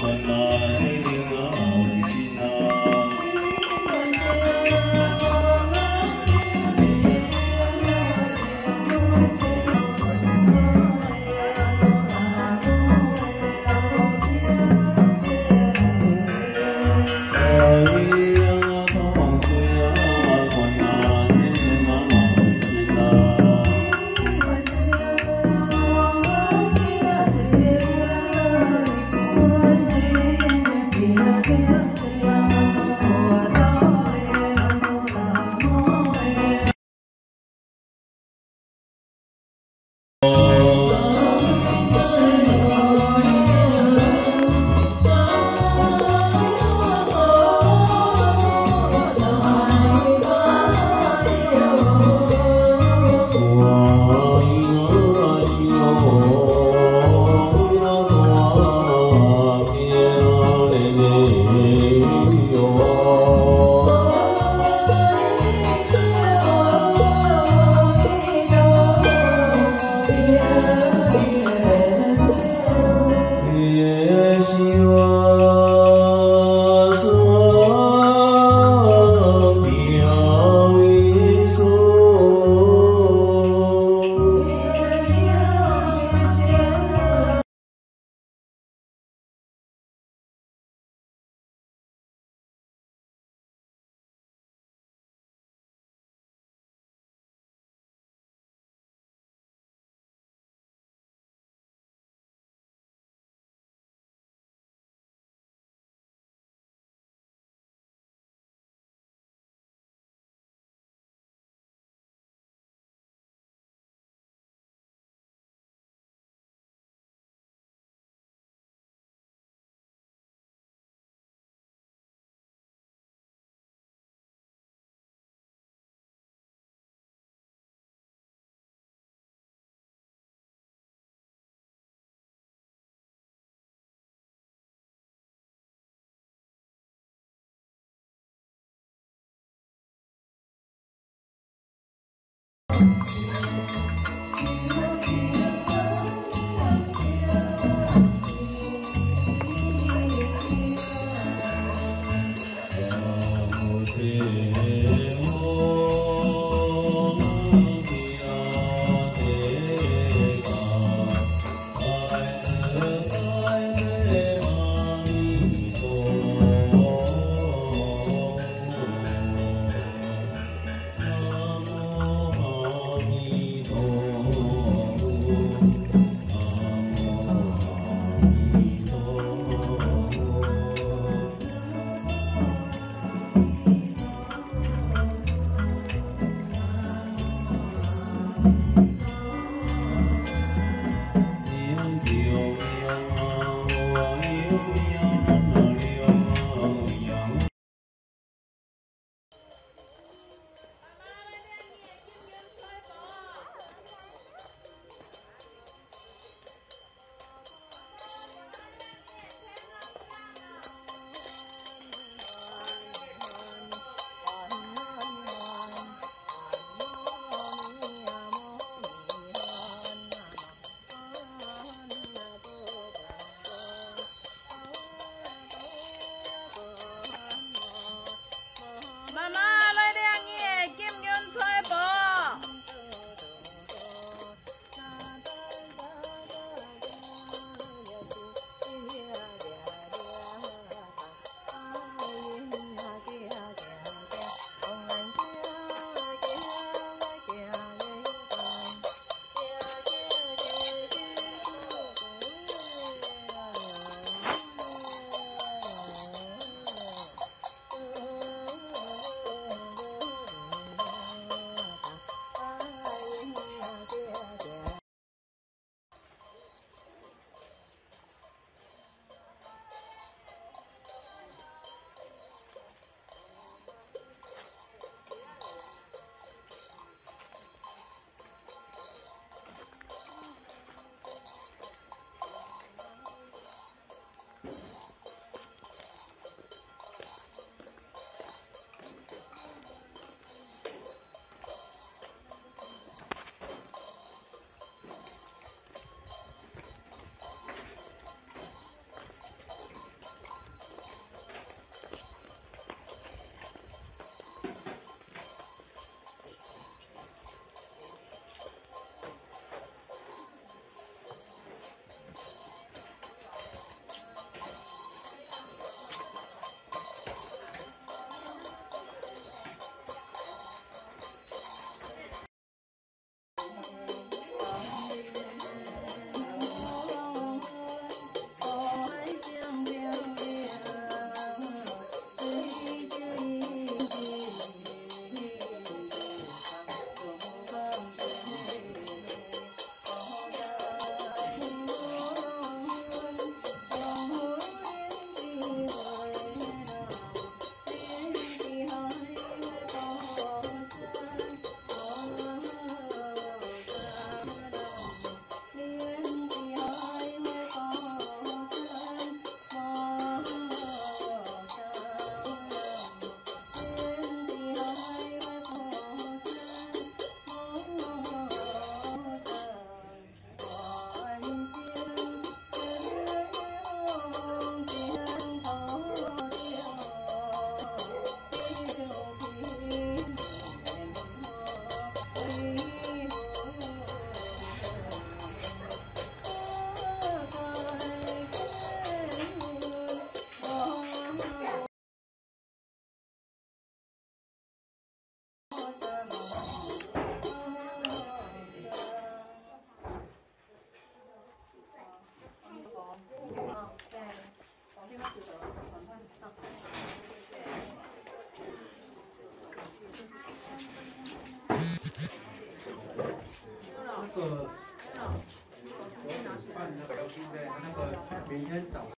I'm not. Yeah. Delta